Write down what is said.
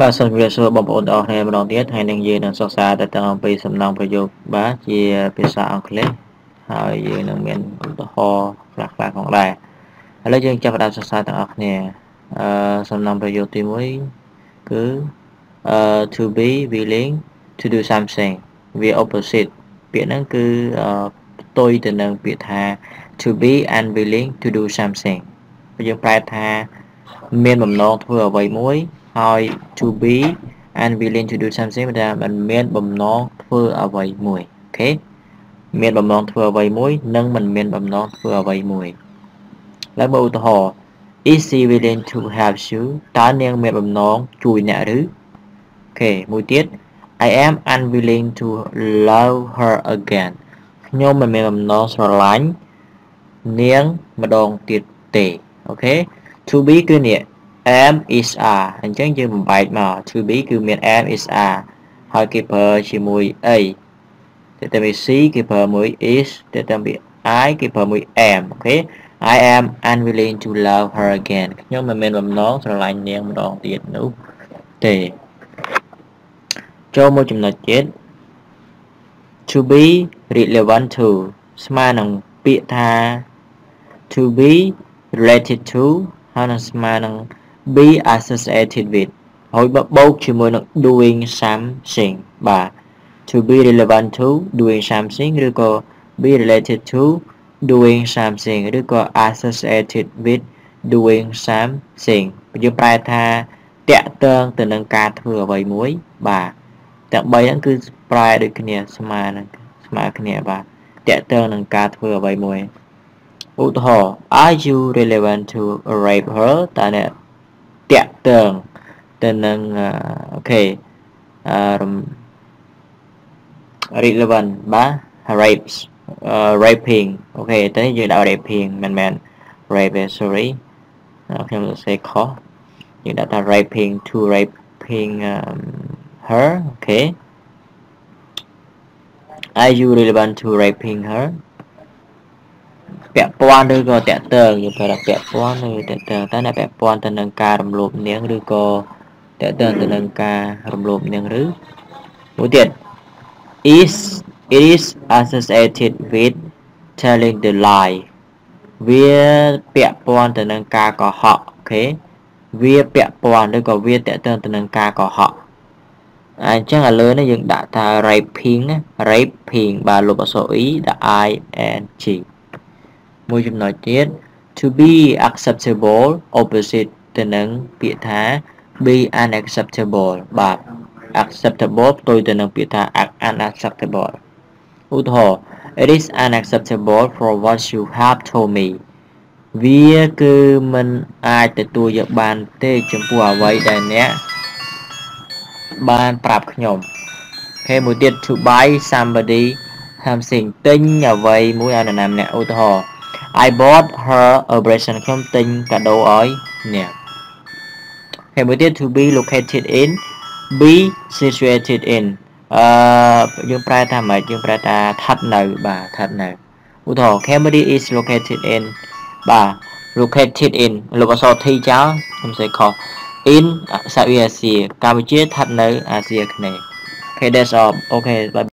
បាទសូមជម្រាបសួរបងប្អូនទាំងអស់គ្នាម្ដងទៀតថ្ងៃនេះយើងនឹងសិក្សាទៅតាមអំពីសំណងប្រយោគបាទជាភាសាអង់គ្លេសហើយយើងនឹងមានឧទាហរណ៍ខ្លះៗផងដែរឥឡូវយើងចាប់ផ្ដើមសិក្សាទាំងអស់គ្នាអឺសំណងប្រយោគទី1គឺអឺ to be willing to do something វា opposite ពាក្យហ្នឹងគឺផ្ទុយទៅនឹងពាក្យថា to be unwilling to do something យើងប្រែថាមានបំណងធ្វើអ្វីមួយ ហើយ to be and willing to do something ដែលមិនមានបំណងធ្វើអ្វីមួយអូខេមានបំណងធ្វើអ្វីមួយ និងមិនមានបំណងធ្វើអ្វីមួយហើយមើលឧទាហរណ៍ is she willing to help you តើនាងមានបំណងជួយអ្នកឬអូខេមួយទៀត I am unwilling to love her again ខ្ញុំមិនមានបំណងស្រឡាញ់នាងម្ដងទៀតទេអូខេ to be គឺនេះ am is are អញ្ចឹងយើងបំបែកមក to be គឺមាន am is are ហើយគេប្រើជាមួយ a តែតែ c គេប្រើមួយ is តែតែ i គេប្រើមួយ am អូខេ I am unwilling to love her again ខ្ញុំមិនមានបំណងស្រឡាញ់នាងម្ដងទៀតនោះទេចូលមកចំណុចទៀត to be relevant to ស្មើនឹងពាក្យថា to be related to ហើយនឹងស្មើនឹង be associated with ហើយបូកជាមួយនឹង doing something បាទ to be relevant to doing something ឬក៏ be related to doing something ឬក៏ associated with doing something យើងប្រែថាតាក់ទងទៅនឹងការធ្វើអ្វីមួយ បាទទាំង3ហ្នឹងគឺប្រែដូចគ្នាស្មើនឹងស្មើគ្នាបាទតាក់ទងនឹងការធ្វើអ្វីមួយឧទាហរណ៍ Are you relevant to rape her តើអ្នក តាក់ទងទៅនឹងអូខេអឺ relevant បាទ rapes raping អូខេតែយើងដាក់ raping មិនមែន rape sorry ខ្ញុំសរសេរខុសយើងដាក់ថា raping to raping um, her អូខេ Are you relevant to raping her ពាក់ព័ន្ធឬក៏តាក់ទងយើងប្រើថាពាក់ព័ន្ធឬតាក់ទងតើអ្នកពាក់ព័ន្ធទៅនឹងការរំលោភនាងឬក៏តាក់ទងទៅនឹងការរំលោភនាងឬមួយទៀត is it is associated with telling the lie វាពាក់ព័ន្ធទៅនឹងការកុហកអូខេវាពាក់ព័ន្ធឬក៏វាតាក់ទងទៅនឹងការកុហកអញ្ចឹងឥឡូវនេះយើងដាក់ថា raping raping បាទលុបអក្សរ e ដាក់ i n g មួយចំណុចទៀត to be acceptable opposite ទៅនឹងពាក្យថា be unacceptable បាទ acceptable ផ្ទុយទៅនឹងពាក្យថា unacceptable ឧទាហរណ៍ it is unacceptable for what you have told me វាគឺមិនអាចទទួលយកបានទេចំពោះអ្វីដែលអ្នកបានប្រាប់ខ្ញុំហើយមួយទៀត to buy somebody something ទិញអ្វីមួយឲ្យនរណាម្នាក់ឧទាហរណ៍ I bought her a present ខ្ញុំទិញកាដូឲ្យអ្នកហើយមួយទៀត to be located in be situated in អឺយើងប្រែថាម៉េចយើងប្រែថាស្ថិតនៅបាទស្ថិតនៅឧទាហរណ៍ Cambodia is located in បាទ located in លោកអក្សរ T ចោលខ្ញុំសេខុស in សាវីអាស៊ីកម្ពុជាស្ថិតនៅអាស៊ីអាគ្នេយ៍ Okay that's all okay bye